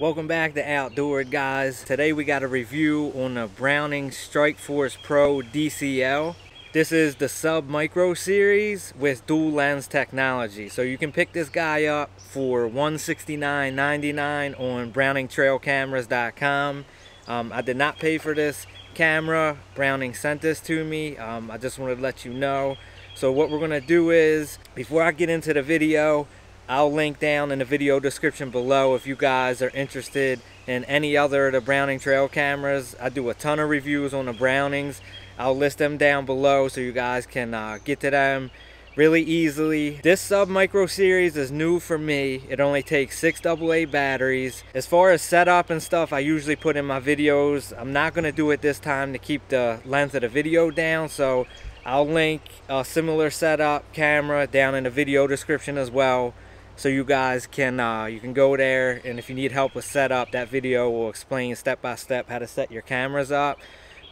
Welcome back to Outdoor'd guys. Today we got a review on the Browning Strike Force Pro DCL. This is the Sub Micro series with dual lens technology. So you can pick this guy up for $169.99 on browningtrailcameras.com. Um, I did not pay for this camera. Browning sent this to me. Um, I just wanted to let you know. So what we're gonna do is, before I get into the video, I'll link down in the video description below if you guys are interested in any other of the Browning trail cameras. I do a ton of reviews on the Brownings. I'll list them down below so you guys can uh, get to them really easily. This Sub Micro series is new for me. It only takes six AA batteries. As far as setup and stuff, I usually put in my videos. I'm not gonna do it this time to keep the length of the video down, so I'll link a similar setup camera down in the video description as well so you guys can uh, you can go there and if you need help with setup that video will explain step by step how to set your cameras up.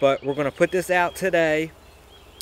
But we're going to put this out today.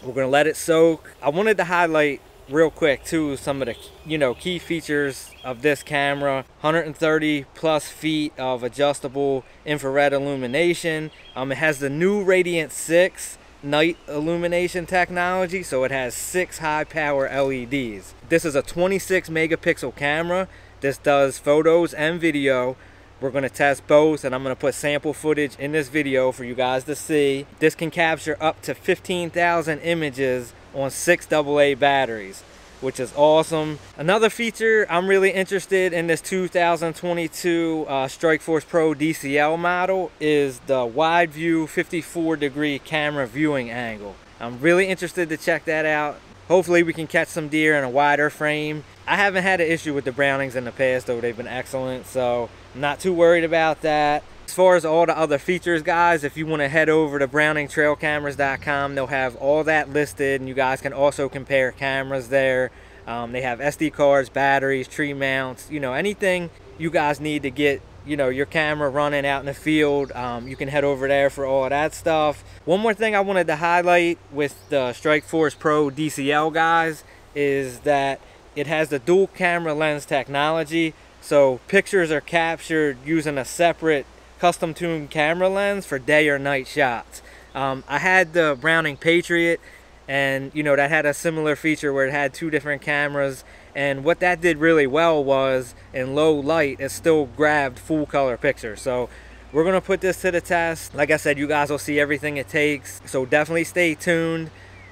We're going to let it soak. I wanted to highlight real quick too some of the you know key features of this camera. 130 plus feet of adjustable infrared illumination. Um, it has the new Radiant 6 night illumination technology so it has six high power LEDs this is a 26 megapixel camera. This does photos and video. We're going to test both and I'm going to put sample footage in this video for you guys to see. This can capture up to 15,000 images on six AA batteries which is awesome. Another feature, I'm really interested in this 2022 uh, Strike Force Pro DCL model is the wide view 54 degree camera viewing angle. I'm really interested to check that out. Hopefully we can catch some deer in a wider frame. I haven't had an issue with the Brownings in the past though, they've been excellent, so I'm not too worried about that. As far as all the other features, guys, if you want to head over to browningtrailcameras.com, they'll have all that listed, and you guys can also compare cameras there. Um, they have SD cards, batteries, tree mounts, you know, anything you guys need to get you know your camera running out in the field um, you can head over there for all that stuff one more thing i wanted to highlight with the strike force pro dcl guys is that it has the dual camera lens technology so pictures are captured using a separate custom tuned camera lens for day or night shots. Um, I had the Browning Patriot and you know that had a similar feature where it had two different cameras. And what that did really well was in low light it still grabbed full color pictures so we're gonna put this to the test. Like I said you guys will see everything it takes. So definitely stay tuned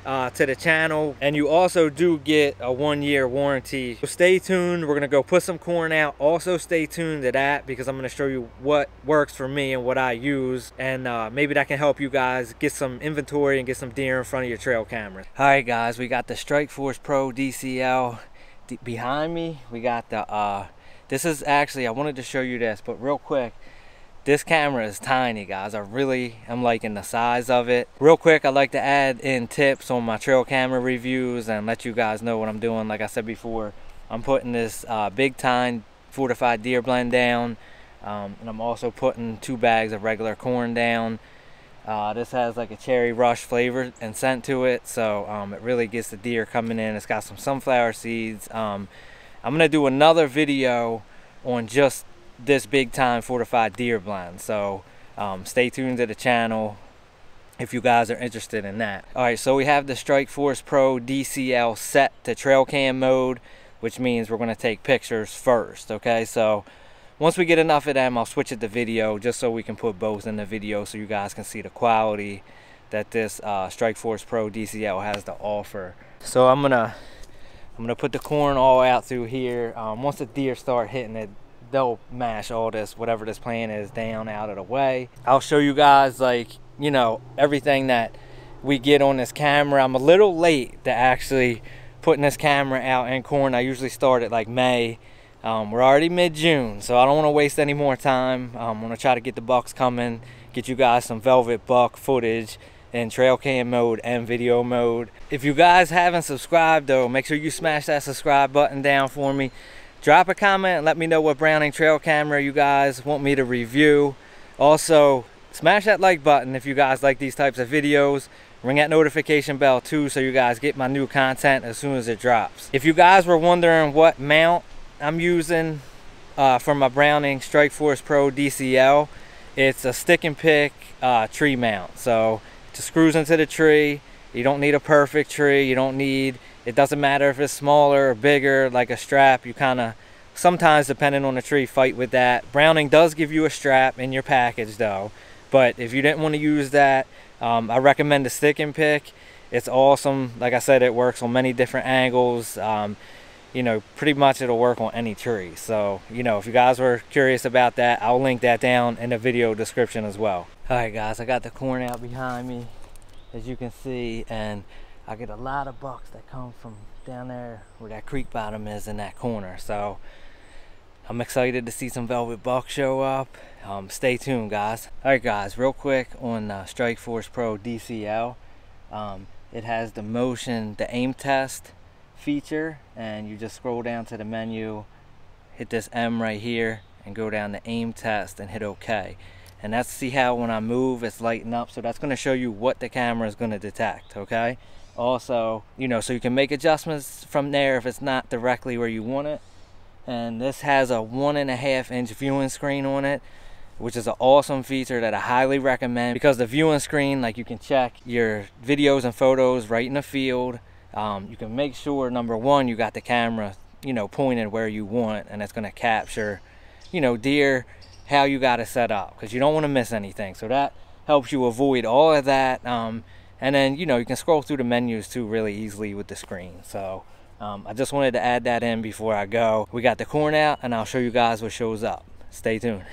uh, to the channel. And you also do get a one-year warranty. So stay tuned. We're gonna go put some corn out. Also stay tuned to that because I'm gonna show you what works for me and what I use. And uh, maybe that can help you guys get some inventory and get some deer in front of your trail cameras all right guys. We got the Strike Force Pro DCL behind me. We got the uh, this is actually I wanted to show you this but real quick this camera is tiny, guys. I really am liking the size of it. Real quick, I'd like to add in tips on my trail camera reviews and let you guys know what I'm doing. Like I said before, I'm putting this uh, Big time fortified deer blend down. Um, and I'm also putting two bags of regular corn down. Uh, this has like a cherry rush flavor and scent to it, so um, it really gets the deer coming in. It's got some sunflower seeds. Um, I'm gonna do another video on just this Big time fortified deer blend. So um, stay tuned to the channel if you guys are interested in that. All right, so we have the Strike Force Pro DCL set to trail cam mode, which means we're gonna take pictures first, okay? So once we get enough of them, I'll switch it to video just so we can put both in the video so you guys can see the quality that this uh, Strike Force Pro DCL has to offer. So I'm gonna I'm gonna put the corn all out through here. Um, once the deer start hitting it, they'll mash all this whatever this plan is down out of the way. I'll show you guys like you know everything that we get on this camera. I'm a little late to actually putting this camera out in corn. I usually start at like may. Um, we're already mid-june so i don't want to waste any more time. Um, i'm going to try to get the bucks coming get you guys some velvet buck footage in trail cam mode and video mode. If you guys haven't subscribed though make sure you smash that subscribe button down for me drop a comment let me know what Browning trail camera you guys want me to review. Also, smash that like button if you guys like these types of videos. Ring that notification bell too so you guys get my new content as soon as it drops. If you guys were wondering what mount I'm using uh, for my Browning Strike Force Pro DCL. It's a stick and pick uh, tree mount. So it just screws into the tree. You don't need a perfect tree. You don't need, it doesn't matter if it's smaller or bigger, like a strap. You kind of, sometimes depending on the tree, fight with that. Browning does give you a strap in your package though. But if you didn't want to use that, um, I recommend the stick and pick. It's awesome. Like I said, it works on many different angles. Um, you know, pretty much it'll work on any tree. So, you know, if you guys were curious about that, I'll link that down in the video description as well. All right, guys, I got the corn out behind me, as you can see, and I get a lot of bucks that come from down there where that creek bottom is in that corner. So I'm excited to see some velvet buck show up. Um, stay tuned, guys. All right, guys, real quick on uh, Strike Force Pro DCL. Um, it has the motion, the aim test feature, and you just scroll down to the menu, hit this M right here, and go down to aim test and hit OK. And that's see how when I move, it's lighting up. So that's going to show you what the camera is going to detect, okay? Also, you know, so you can make adjustments from there if it's not directly where you want it. And this has a one and a half inch viewing screen on it which is an awesome feature that I highly recommend because the viewing screen, like you can check your videos and photos right in the field. Um, you can make sure, number one, you got the camera, you know, pointed where you want and it's gonna capture, you know, deer, how you got it set up because you don't want to miss anything. So that helps you avoid all of that. Um, and then, you know, you can scroll through the menus too really easily with the screen. So um, I just wanted to add that in before I go. We got the corn out and I'll show you guys what shows up. Stay tuned.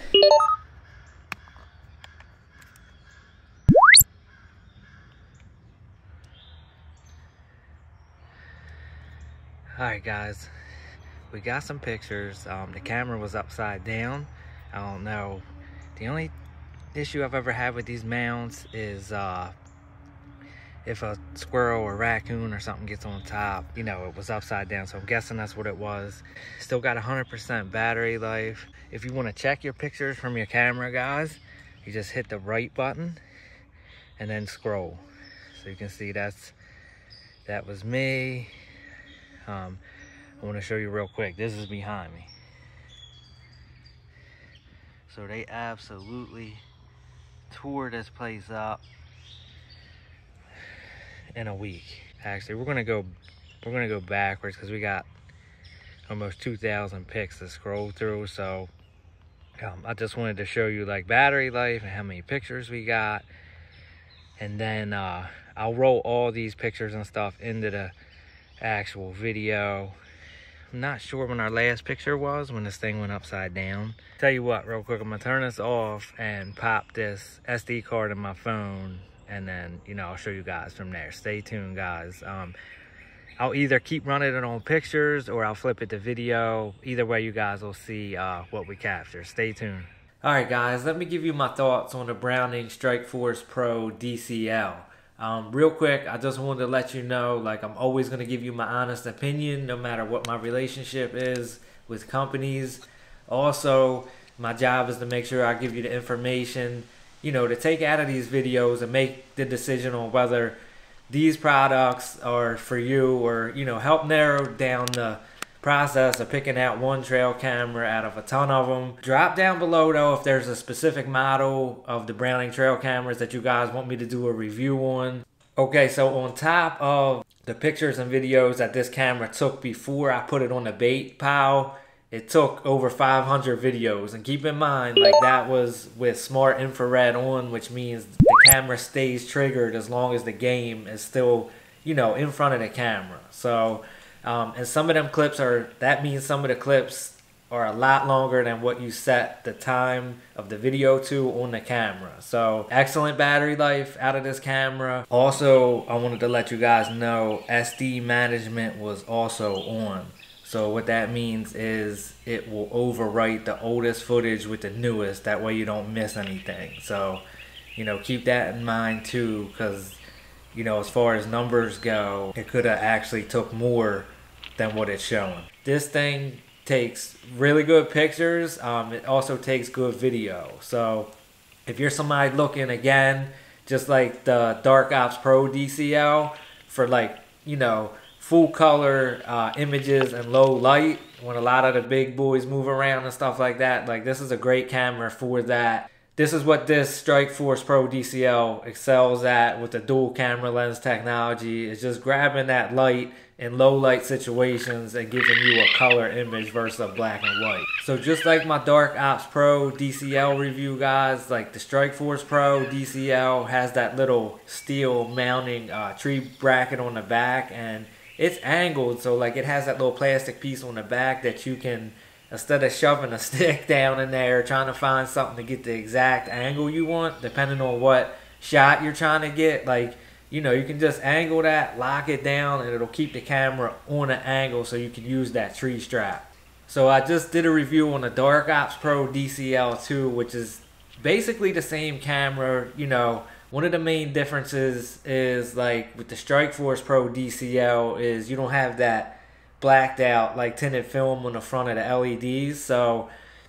Alright guys, we got some pictures. Um, the camera was upside down. I don't know. The only issue I've ever had with these mounts is uh, if a squirrel or raccoon or something gets on top, you know, it was upside down. So I'm guessing that's what it was. Still got 100% battery life. If you want to check your pictures from your camera, guys, you just hit the right button and then scroll. So you can see that's that was me um, I want to show you real quick. This is behind me. So they absolutely tore this place up in a week. Actually, we're gonna go we're gonna go backwards because we got almost 2,000 pics to scroll through. So um, I just wanted to show you like battery life and how many pictures we got. And then uh, I'll roll all these pictures and stuff into the actual video. I'm not sure when our last picture was, when this thing went upside down. Tell you what, real quick, I'm gonna turn this off and pop this SD card in my phone, and then, you know, I'll show you guys from there. Stay tuned, guys. Um, I'll either keep running it on pictures or I'll flip it to video. Either way, you guys will see uh, what we capture. Stay tuned. All right, guys, let me give you my thoughts on the Browning Strike Force Pro DCL. Um, real quick, I just wanted to let you know, like, I'm always going to give you my honest opinion, no matter what my relationship is with companies. Also, my job is to make sure I give you the information, you know, to take out of these videos and make the decision on whether these products are for you or, you know, help narrow down the process of picking out one trail camera out of a ton of them. Drop down below though if there's a specific model of the Browning trail cameras that you guys want me to do a review on. Okay, so on top of the pictures and videos that this camera took before I put it on the bait pile, it took over 500 videos. And keep in mind, like that was with smart infrared on, which means the camera stays triggered as long as the game is still, you know, in front of the camera. So um, and some of them clips are, that means some of the clips are a lot longer than what you set the time of the video to on the camera. So excellent battery life out of this camera. Also, I wanted to let you guys know SD management was also on. So what that means is it will overwrite the oldest footage with the newest. That way you don't miss anything. So, you know, keep that in mind too because, you know, as far as numbers go, it could have actually took more than what it's showing. This thing takes really good pictures. Um, it also takes good video. So if you're somebody looking again, just like the Dark Ops Pro DCL for like, you know, full color uh, images and low light, when a lot of the big boys move around and stuff like that. Like this is a great camera for that. This is what this Strike Force Pro DCL excels at with the dual camera lens technology. It's just grabbing that light in low light situations and giving you a color image versus a black and white. So just like my Dark Ops Pro DCL review guys, like the Strike Force Pro DCL has that little steel mounting uh, tree bracket on the back and it's angled so like it has that little plastic piece on the back that you can instead of shoving a stick down in there trying to find something to get the exact angle you want depending on what shot you're trying to get like you know you can just angle that lock it down and it'll keep the camera on an angle so you can use that tree strap. So i just did a review on the dark ops pro dcl2 which is basically the same camera you know one of the main differences is like with the strike force pro dcl is you don't have that blacked out like tinted film on the front of the LEDs. So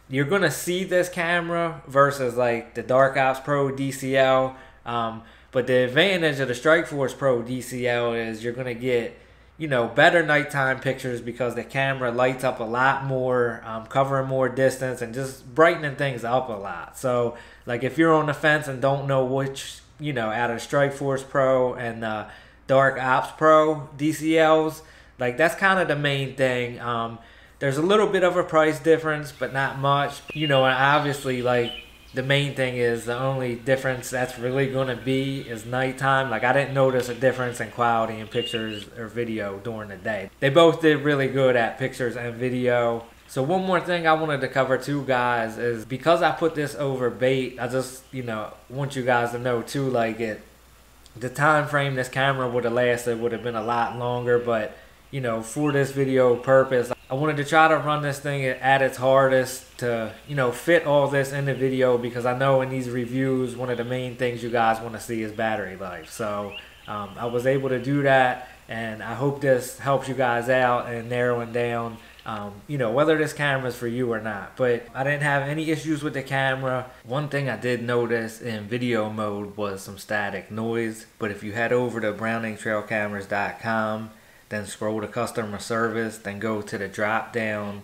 you're gonna see this camera versus like the Dark Ops Pro DCL. Um, but the advantage of the Strike Force Pro DCL is you're gonna get you know better nighttime pictures because the camera lights up a lot more, um, covering more distance and just brightening things up a lot. So like if you're on the fence and don't know which you know out of Strike Force Pro and uh, Dark Ops Pro DCLs like that's kind of the main thing. Um, there's a little bit of a price difference, but not much. You know, and obviously, like the main thing is the only difference that's really going to be is nighttime. Like I didn't notice a difference in quality in pictures or video during the day. They both did really good at pictures and video. So one more thing I wanted to cover too, guys, is because I put this over bait, I just you know want you guys to know too, like it, the time frame this camera would have lasted would have been a lot longer, but you know, for this video purpose. I wanted to try to run this thing at its hardest to, you know, fit all this in the video because I know in these reviews, one of the main things you guys want to see is battery life. So um, I was able to do that and I hope this helps you guys out and narrowing down um, you know, whether this camera is for you or not. But I didn't have any issues with the camera. One thing I did notice in video mode was some static noise. But if you head over to browningtrailcameras.com then scroll to customer service, then go to the drop down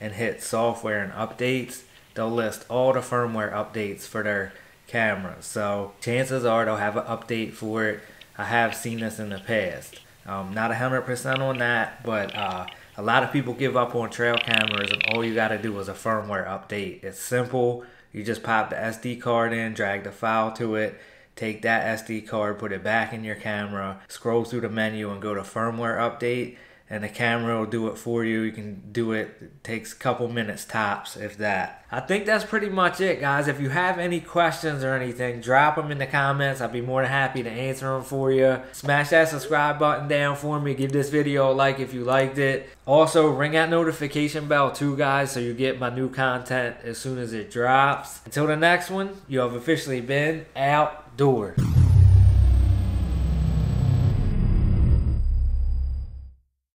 and hit software and updates. They'll list all the firmware updates for their cameras. So chances are they'll have an update for it. I have seen this in the past. Um, not 100% on that, but uh, a lot of people give up on trail cameras and all you got to do is a firmware update. It's simple. You just pop the SD card in, drag the file to it, take that SD card, put it back in your camera, scroll through the menu and go to firmware update and the camera will do it for you. You can do it. It takes a couple minutes tops, if that. I think that's pretty much it, guys. If you have any questions or anything, drop them in the comments. I'll be more than happy to answer them for you. Smash that subscribe button down for me. Give this video a like if you liked it. Also, ring that notification bell too, guys, so you get my new content as soon as it drops. Until the next one, you have officially been outdoors.